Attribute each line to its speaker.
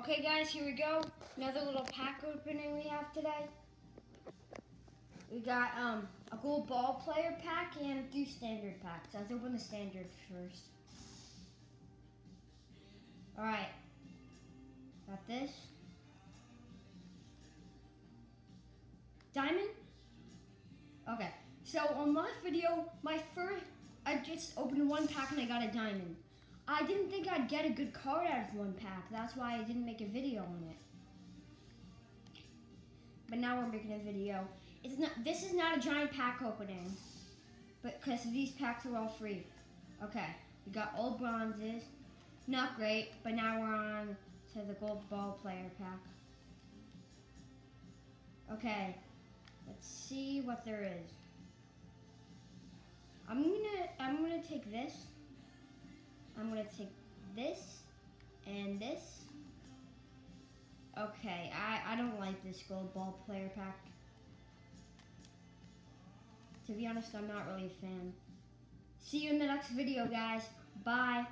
Speaker 1: Okay guys, here we go. Another little pack opening we have today. We got um, a gold ball player pack and two standard packs. Let's open the standard first. Alright. Got this. Diamond? Okay. So on last video, my first I just opened one pack and I got a diamond. I didn't think I'd get a good card out of one pack. That's why I didn't make a video on it. But now we're making a video. It's not. This is not a giant pack opening, but because these packs are all free. Okay, we got old bronzes. Not great, but now we're on to the gold ball player pack. Okay, let's see what there is. I'm gonna I'm gonna take this. I'm gonna take this and this. Okay, I, I don't like this gold ball player pack. To be honest, I'm not really a fan. See you in the next video, guys. Bye.